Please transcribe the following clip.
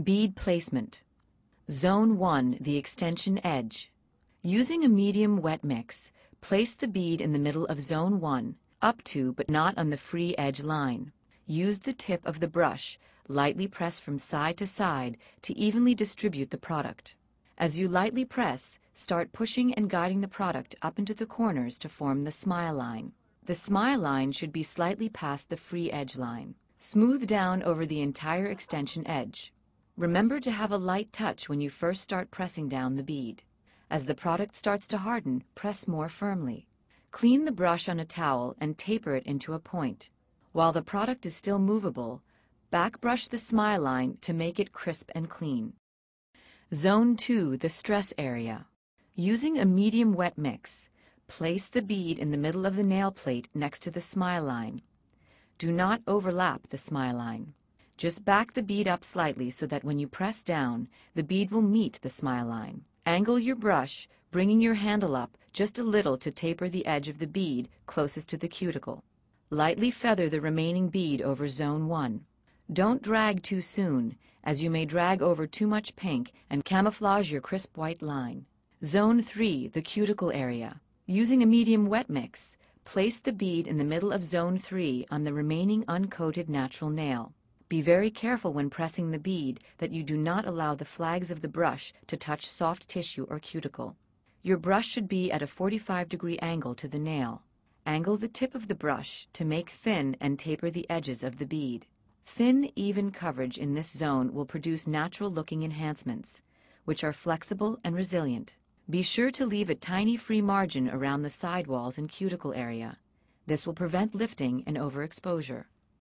Bead placement. Zone 1, the extension edge. Using a medium wet mix, place the bead in the middle of Zone 1, up to but not on the free edge line. Use the tip of the brush, lightly press from side to side to evenly distribute the product. As you lightly press, start pushing and guiding the product up into the corners to form the smile line. The smile line should be slightly past the free edge line. Smooth down over the entire extension edge. Remember to have a light touch when you first start pressing down the bead. As the product starts to harden, press more firmly. Clean the brush on a towel and taper it into a point. While the product is still movable, back brush the smile line to make it crisp and clean. Zone 2, the stress area. Using a medium wet mix, place the bead in the middle of the nail plate next to the smile line. Do not overlap the smile line. Just back the bead up slightly so that when you press down, the bead will meet the smile line. Angle your brush, bringing your handle up just a little to taper the edge of the bead closest to the cuticle. Lightly feather the remaining bead over zone 1. Don't drag too soon, as you may drag over too much pink and camouflage your crisp white line. Zone 3, the cuticle area. Using a medium wet mix, place the bead in the middle of zone 3 on the remaining uncoated natural nail. Be very careful when pressing the bead that you do not allow the flags of the brush to touch soft tissue or cuticle. Your brush should be at a 45 degree angle to the nail. Angle the tip of the brush to make thin and taper the edges of the bead. Thin, even coverage in this zone will produce natural looking enhancements, which are flexible and resilient. Be sure to leave a tiny free margin around the sidewalls and cuticle area. This will prevent lifting and overexposure.